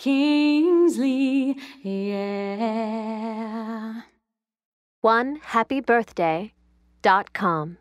Kingsley, yeah. One happy birthday dot com.